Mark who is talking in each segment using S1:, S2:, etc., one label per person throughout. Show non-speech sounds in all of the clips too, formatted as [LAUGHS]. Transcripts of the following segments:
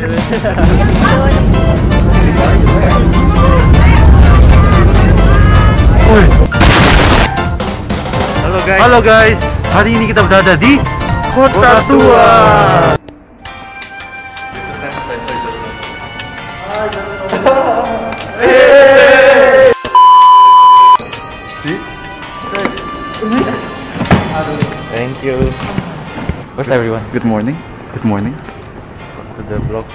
S1: Halo guys. Halo guys. Hari ini kita berada di Kota Tua. Thank you. Where's everyone?
S2: Good morning. Good morning.
S1: To the vlog.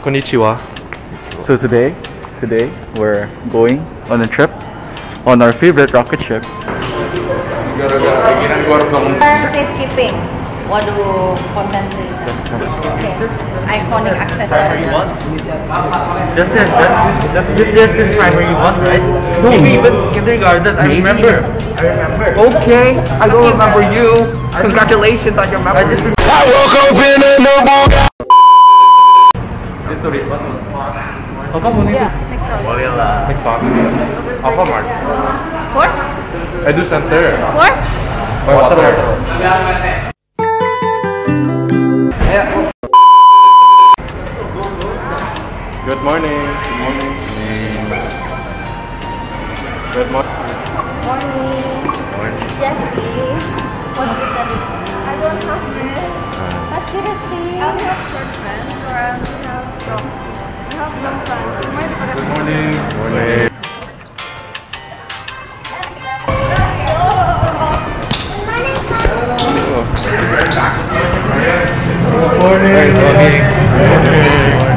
S1: Konnichiwa.
S2: So today, today we're going on a trip on our favorite rocket ship.
S3: Safekeeping. Waduh, content creator. Okay. Iconic accessory.
S1: Justin, that's that's been there since primary one, right? No, Maybe even kindergarten. I remember. I remember.
S4: Okay, I don't remember you. Congratulations on your memory.
S1: I
S4: memory.
S1: just remember. How turis oh kamu ini? boleh lah McDonald Alfamart
S3: What?
S1: Edu Center
S3: What?
S1: Water, water, water. Good morning. Good morning. Good morning.
S3: Good morning. Morning. Jesse. What's with the I don't have this. Have short or have long. Have long.
S1: Good morning. Morning. Good morning. Morning.
S5: Halo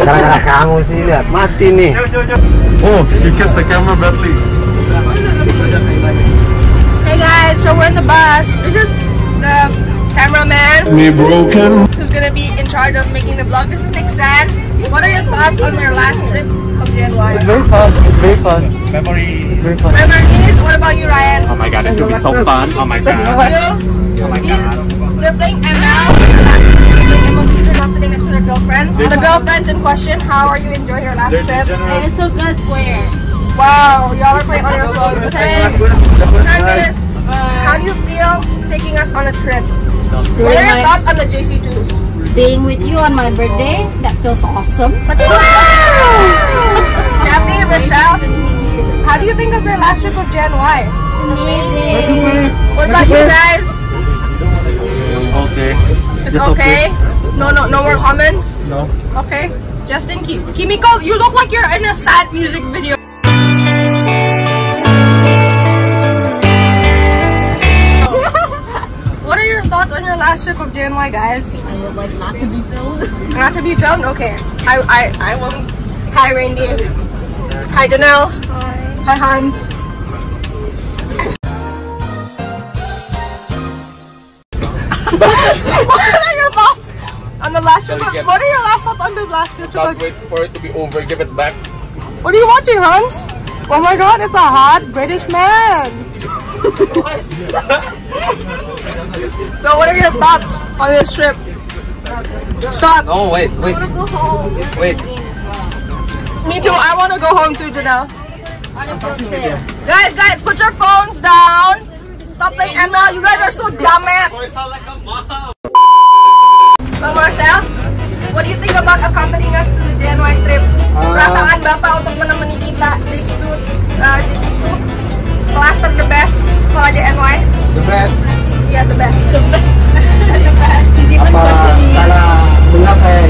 S5: Gara-gara kamu sih lihat mati nih.
S1: Oh, he kissed the camera badly.
S4: Hey guys, so we're in the bus. This is the cameraman.
S1: Me broken.
S4: Who's gonna be in charge of making the vlog. This is Nick San. What are your thoughts on your last trip of JNY?
S1: very fun. It's very fun. Memory. It's very fun.
S4: Memories. What about you, Ryan?
S6: Oh my god, it's gonna be so fun. Oh my god.
S4: You?
S6: Oh my
S4: You?
S6: god.
S4: They're playing ML. They're playing ML because they're not sitting next to their girlfriends. The girlfriends in question. How are you enjoying your last trip?
S3: It's so good, swear.
S4: Wow, y'all are playing on your phone. Okay. Travis, how do you feel taking us on a trip? What are your thoughts on the JC2s?
S3: Being with you on my birthday, that feels awesome. Wow! [LAUGHS]
S4: Kathy, Michelle, how do you think of your last trip of Gen Y?
S3: Amazing.
S4: What about you guys?
S1: Okay.
S4: It's okay. No, no, no more comments. No. Okay. Justin, Ki- Kimiko, you look like you're in a sad music video. [LAUGHS] what are your thoughts on your last trip of JNY, guys?
S3: I would like not to be filmed. [LAUGHS]
S4: Not to be filmed? Okay. I, I, I will. Hi, Randy. Hi, Danelle. Hi, Hans. Last trip? Of, what are your last thoughts on the last trip of
S5: wait for it to be over. Give it back.
S4: What are you watching, Hans? Oh my god, it's a hot British man. [LAUGHS] so what are your thoughts on this trip? Stop.
S5: Oh, wait, wait.
S7: I want to go home.
S5: Wait.
S4: Me too. I want to go home too, Janelle.
S7: On a full trip.
S4: Guys, guys, put your phones down. Stop playing ML. You guys are so dumb, man. Marcel, what do you think about accompanying us to the JNY trip? Perasaan Bapak untuk menemani kita JC2, uh, JC2 Cluster the best sekolah JNY?
S5: The best.
S4: Iya, the best. [LAUGHS] [LAUGHS]
S5: Apa salah dengar saya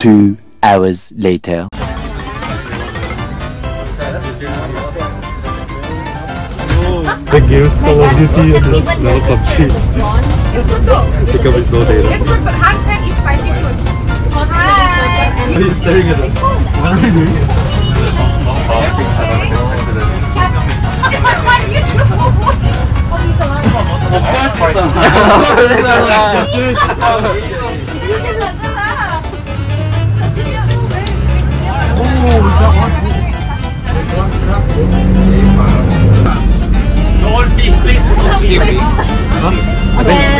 S8: Two hours later.
S6: The games Call of Duty and the level PUBG.
S4: It's good though.
S6: Pick up his own data.
S4: It's good, but Hans can't eat spicy food. Hi.
S6: He's staring at us. What are we doing? [LAUGHS]
S7: Okay,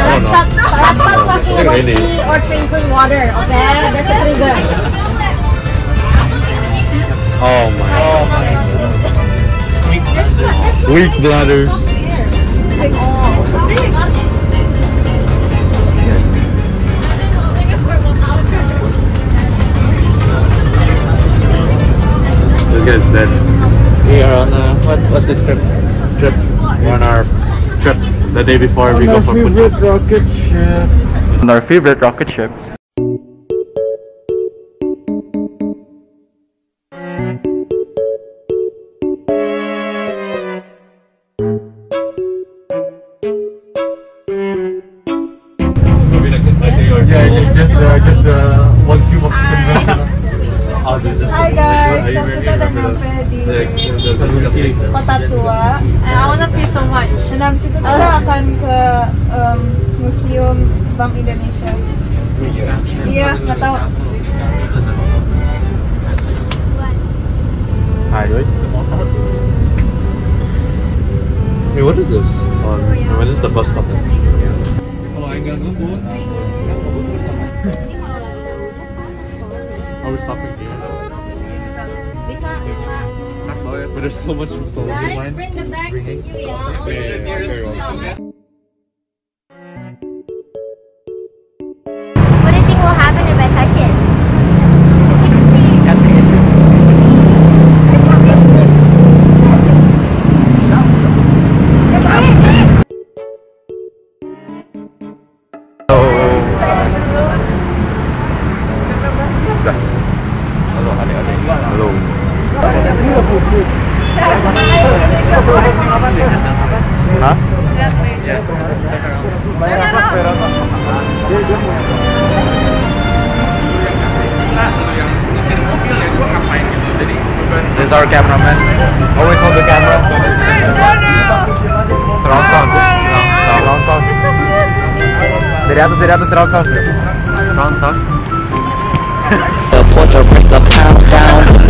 S7: let's stop, let's stop talking about
S6: Really?
S7: tea or drinking water, okay? That's a trigger.
S6: Oh my.
S7: That's not, that's not
S6: Weak bladders.
S7: Fair. Like, oh.
S6: This guy's dead. We are on a, what, what's this trip? Trip. We're on our trip the day before we go for
S1: rocket ship. On our favorite rocket ship.
S6: This? Oh, no, this is the bus stop. Are we stopping here?
S7: Bisa, Pak.
S6: But there's so much info.
S7: Guys, bring the bags with you ya. Only
S6: Yeah,
S7: the
S1: This is our cameraman. Always hold the camera. Surround sound. Surround sound. Dari atas, dari atas, surround sound. Surround sound.
S8: The portrait break a pound down.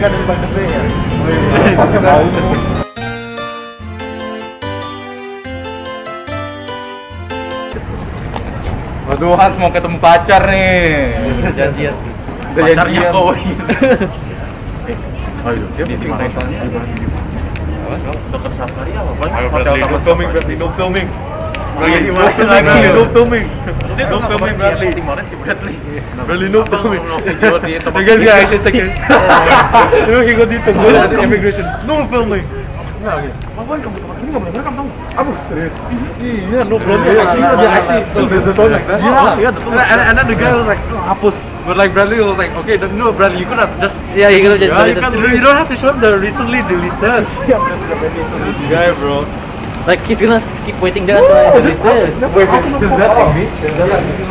S1: kan dari Bang ya? Waduh Hans mau ketemu pacar nih. Janjian. Pacarnya kau. Ayo, dia di mana? Dokter Safari apa? Hotel taman filming, berarti no filming. Bradley,
S6: Bradley,
S1: no filming. No filming, Bradley. Bradley. Bradley, no filming. The guys are actually second. Immigration. No filming. Kamu ini nggak boleh merekam tahu? Aduh, serius. Iya, no Bradley actually, yeah, actually, there's the tone like that. Yeah, yeah, and, and then the guy was like, hapus. But like Bradley was like, okay, no, Bradley, you could have just
S9: Yeah, you could have just
S1: yeah, you,
S9: deleted.
S1: can, you don't have to show the recently deleted. This guy, bro.
S9: Like he's gonna keep waiting there. That's why I deleted.
S1: Wait, does, does that exist? Does that exist?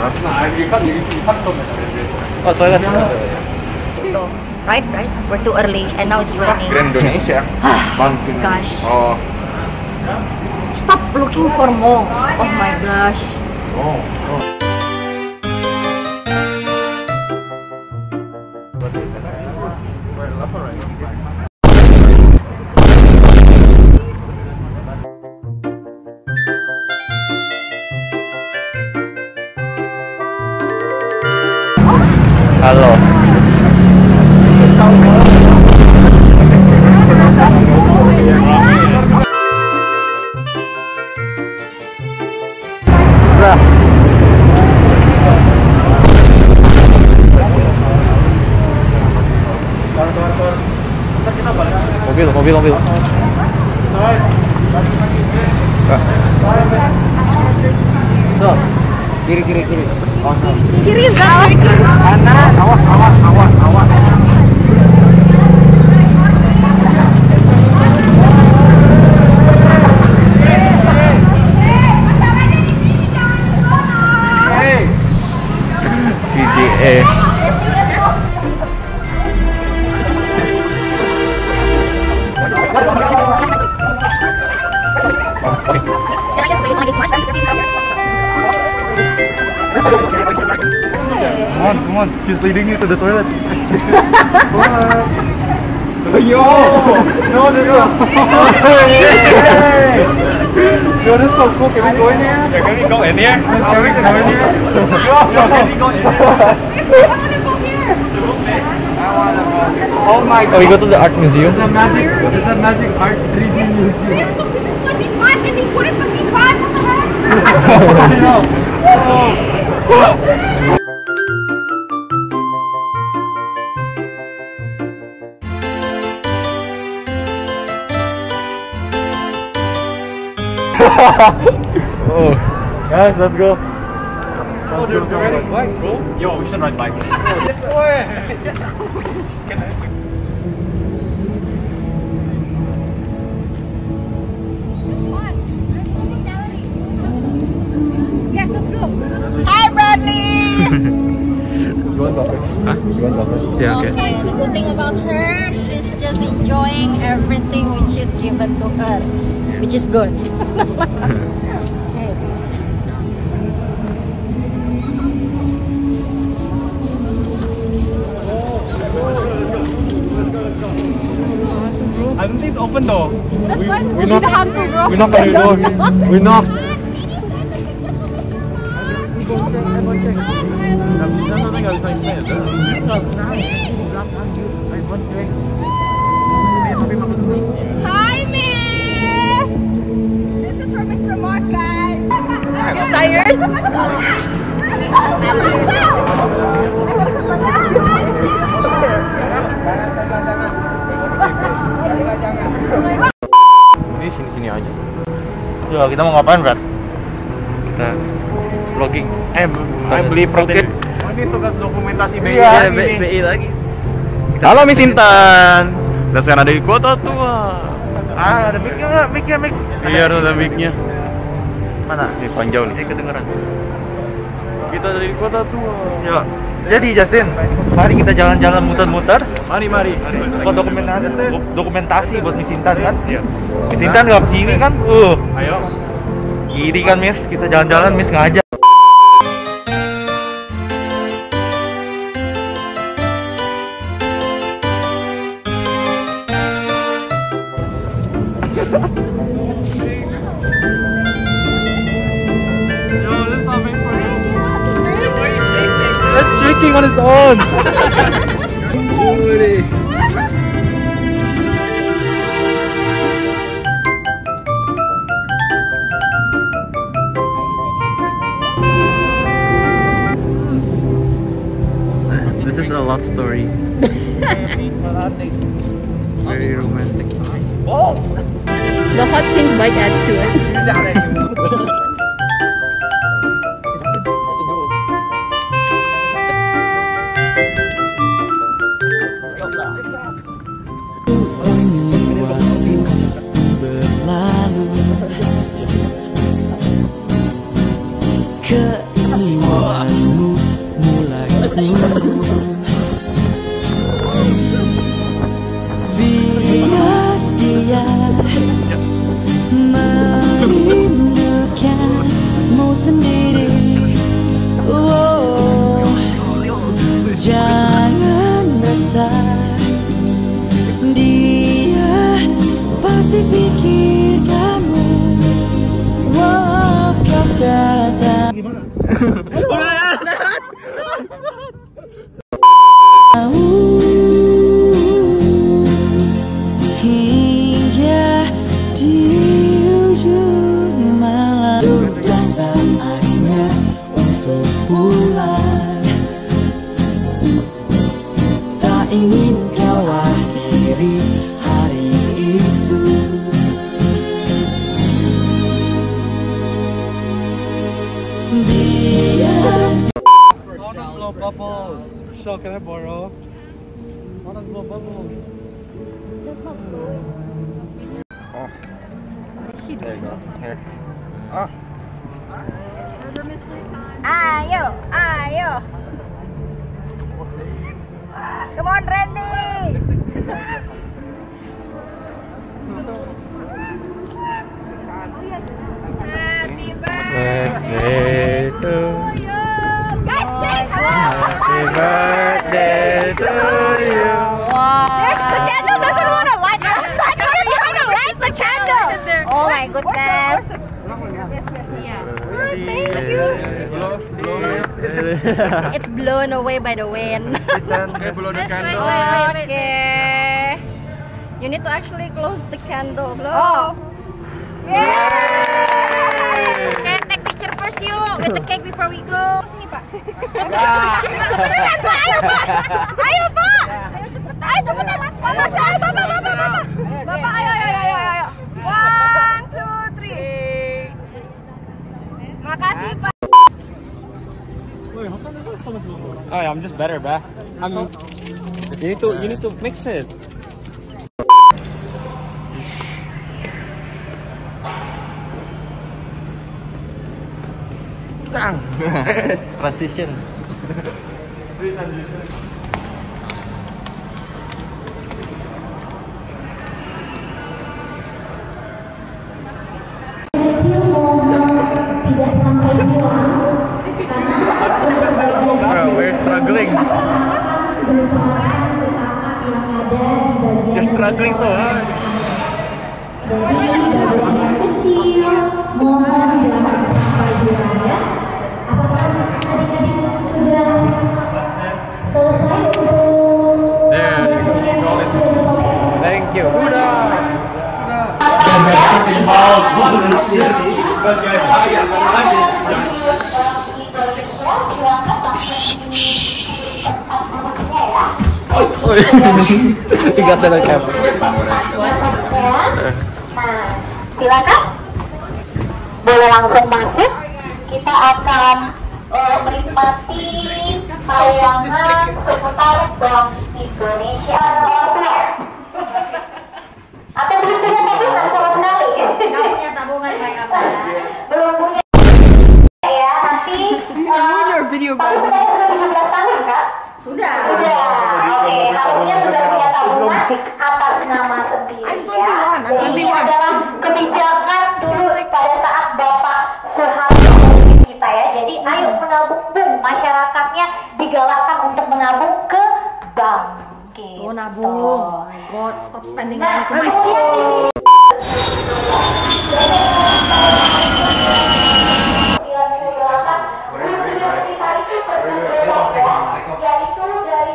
S9: Oh, oh, toilet.
S7: Right, right. We're too early and now it's raining.
S6: Grand Indonesia. [SIGHS] Bangkit.
S7: Gosh.
S6: Oh.
S7: Stop looking for malls. Oh, oh my gosh.
S9: Halo.
S1: Leading you to the toilet. [LAUGHS] Yo! No, this [LAUGHS] is Yo, this is so cool. Can we go in here? Yeah, can we go in here? Yes, can we go in here? Yo, can we go in here?
S9: Oh my god. Oh, we go to the art museum.
S1: It's a magic, it's a magic art 3D museum.
S7: This is 25 and he put it 55. What the heck? [LAUGHS]
S1: I know.
S9: Oh. [LAUGHS]
S1: Guys, let's go.
S6: Oh, they're, they're riding bikes, bro. Yo, we should ride bikes. [LAUGHS]
S7: Oh, yes, let's go.
S3: Hi, Bradley!
S9: Yeah, okay.
S7: Okay, the good thing about her, she's just enjoying everything which is given to her, which is good.
S1: I don't think it's open though.
S7: That's why we,
S1: we
S7: need
S1: knock-
S7: a hand to bro.
S1: We knock on the door. [LAUGHS] We knock.
S3: Hi,
S9: Ini sini-sini aja.
S1: Yo, kita mau ngapain, Brad?
S9: Kita vlogging. Eh,
S6: Saya beli protein.
S1: Oh, ini tugas dokumentasi BI
S9: Iya, B- BI lagi.
S6: Halo Miss Intan. Kita sekarang ada di kota tua.
S1: Ah, ada mic-nya? Mic-nya, mic.
S6: Iya, ada mic-nya.
S1: Mana?
S6: Nih panjang nih.
S9: kedengeran.
S6: Kita ada di kota tua.
S1: Yo. Jadi Justin, mari kita jalan-jalan muter-muter
S6: Mari, mari.
S1: buat dokumentasi dokumentasi buat Miss Intan kan?
S6: Yes.
S1: Miss Intan nggak ke sini kan? Uh,
S6: Ayo.
S1: gini kan Miss, kita jalan-jalan Miss ngajak. eating on his own. [LAUGHS] This
S9: is a love story. Very romantic. Oh!
S3: The hot pink bike adds to it. [LAUGHS] [LAUGHS]
S2: 하기만 하 [LAUGHS] Here. Ah.
S10: Ayo, ayo. Come on, Randy. Happy
S9: Birthday to
S10: Guys, sing!
S9: Happy birthday to you.
S3: The candle doesn't want to light. I was like, how are you going to light the candle? Oh my goodness. Thank you.
S11: Blow, blow.
S3: It's blown away by the wind.
S11: Okay, blow the candle.
S3: Okay. You need to actually close the candle. Oh. Yay! Okay, take picture first you with the cake before we go. Sini pak. Beneran pak, ayo pak. Ayo pak. Ayo cepetan. Ayo cepetan. Bapak saya, bapak, bapak, bapak.
S10: Bapak, ayo, ayo, ayo, ayo, Makasih, Pak.
S2: Oh yeah, I'm just better, bruh. I'm. You need to. You need to mix it. [LAUGHS] Transition.
S9: struggling so hard.
S12: kecil, mohon jangan sampai. Apakah adik-adik sudah selesai untuk Sudah.
S9: Sudah. Sudah. Sudah. Sudah. Sudah. On camera.
S12: Nah, silakan. Boleh langsung masuk. Kita akan eh, menikmati tayangan seputar Bank Indonesia. Atau belum punya tabungan sama sekali?
S3: Nggak punya tabungan mereka
S12: belum punya ya, tapi uh,
S10: video
S12: masyarakatnya digalakkan untuk menabung ke bank. Gitu.
S3: Oh nabung. Oh my god, stop spending money to
S12: Nah,
S3: my
S12: kemudian
S3: soul.
S12: yaitu dari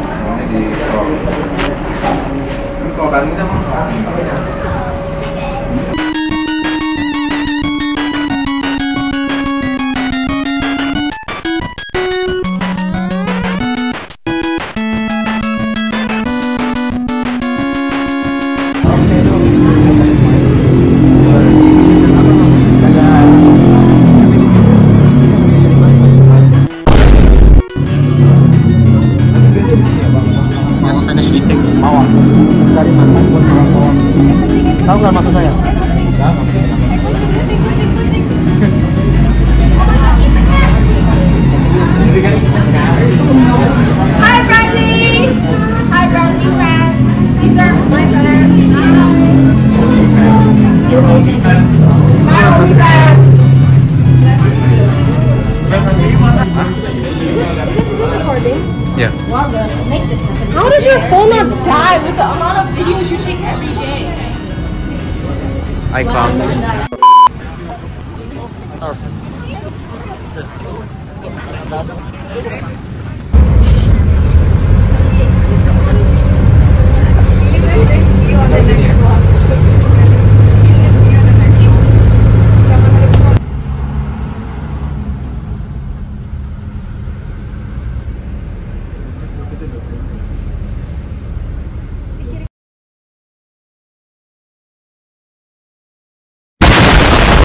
S13: Còn bạn nghĩ nó không khó
S7: thì không? I
S9: come.